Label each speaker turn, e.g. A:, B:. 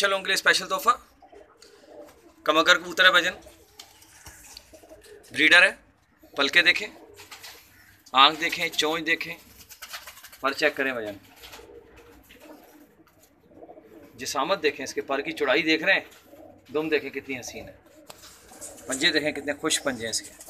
A: Special लोगों के लिए स्पेशल तोहफा? कमकर कबूतर है भजन। ब्रीडर है। पलके देखें। आँख देखें, चोंच देखें। पर चेक करें भजन। जिसामत देखें, इसके पर की चौड़ाई देख रहे हैं। दुम देखें कितनी हसीन है। पंजे देखें, कितने खुश पंजे हैं इसके।